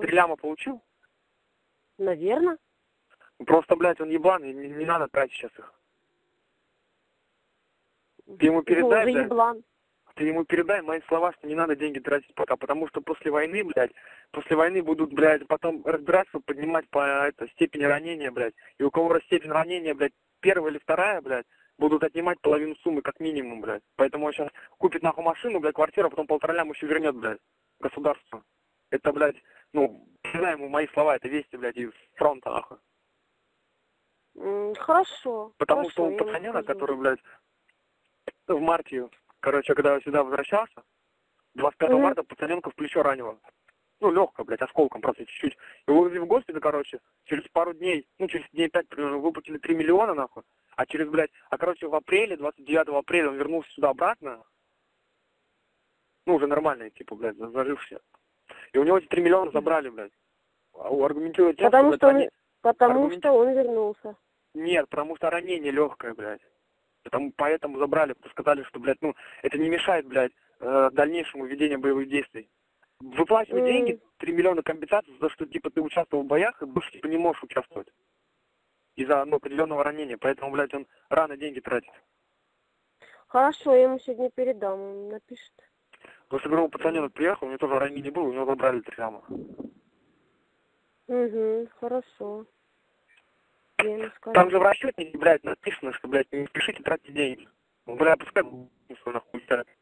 Три ляма получил? Наверное. Просто, блядь, он ебаный, не, не надо тратить сейчас их. Ты ему передай, Ну, блядь. заеблан. Ты ему передай мои слова, что не надо деньги тратить пока, потому что после войны, блядь, после войны будут, блядь, потом разбираться, поднимать по это, степени ранения, блядь. И у кого степень ранения, блядь, первая или вторая, блядь, будут отнимать половину суммы как минимум, блядь. Поэтому он сейчас купит нахуй машину, блядь, квартиру, а потом полтора ляма еще вернет, блядь, государству. Это, блядь, ну, передай ему мои слова, это вести, блядь, из фронта, нахуй. Хорошо. Потому хорошо, что пацаненок, скажу. который, блядь, в марте, короче, когда я сюда возвращался, 25 Мгм. марта пацаненка в плечо ранило. Ну, легко, блядь, осколком просто чуть-чуть. Его вывезли в госпиталь, короче, через пару дней, ну, через дней пять примерно, выплатили 3 миллиона, нахуй. А через, блядь, а, короче, в апреле, 29 апреля он вернулся сюда обратно. Ну, уже нормальный, типа, блядь, за- заживший. И у него эти 3 миллиона забрали, блядь. А у- Аргументируя тем, Потому что он, они- потому аргументи- что он вернулся. нет, потому что ранение легкое, блядь. Потому, поэтому забрали, сказали, что, блядь, ну, это не мешает, блядь, э, дальнейшему ведению боевых действий. Выплачивать М. деньги, 3 миллиона компенсаций за то, что, типа, ты участвовал в боях, и больше, типа, не можешь участвовать. Из-за, ну, определенного ранения. Поэтому, блядь, он рано деньги тратит. Хорошо, я ему сегодня передам, он напишет. Что, говорю, пацаненок приехал, у него тоже ранение было, у него забрали три ляма. Угу, хорошо. Я ему скажу. Там же в расчетнике, блядь, написано, что, блядь, не спешите тратить деньги. Бля, пускай нахуй тратит.